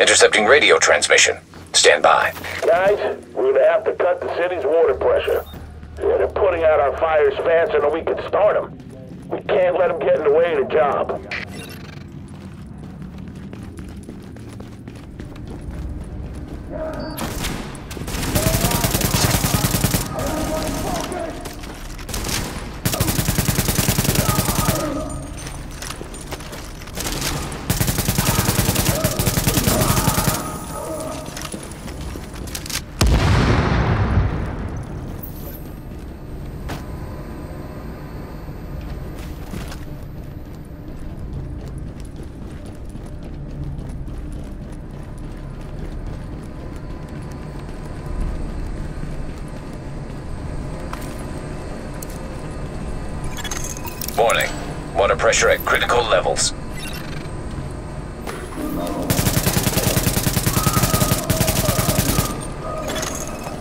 Intercepting radio transmission. Stand by. Guys, we're gonna have to cut the city's water pressure. Yeah, they're putting out our fires faster than we can start them. We can't let them get in the way of the job. Warning. Water pressure at critical levels.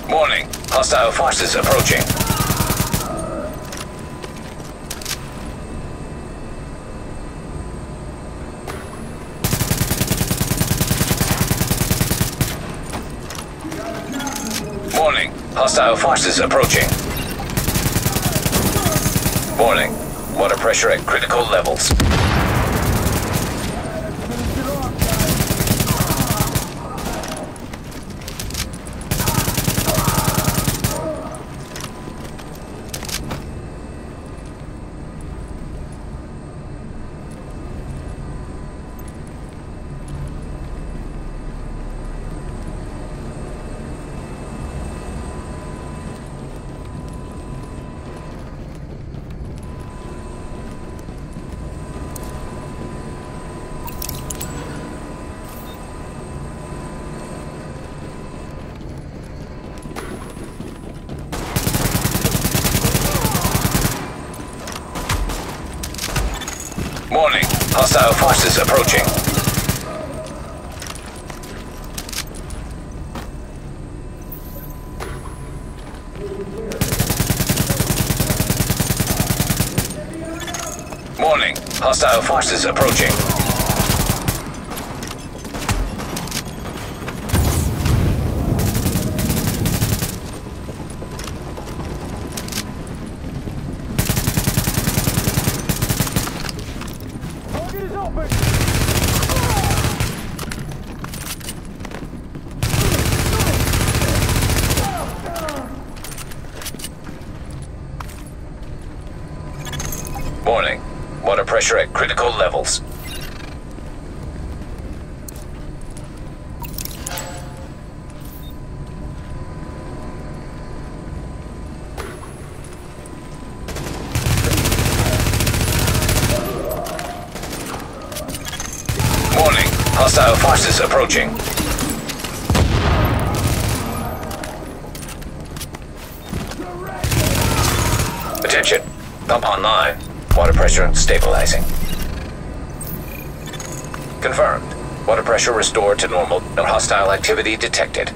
Warning. Hostile forces approaching. Warning. Hostile forces approaching. Warning. Water pressure at critical levels. Warning. Hostile forces approaching. Warning. Hostile forces approaching. Warning. Water pressure at critical levels. Warning. Hostile forces approaching. Attention. Pump online. Water pressure stabilizing. Confirmed. Water pressure restored to normal. No hostile activity detected.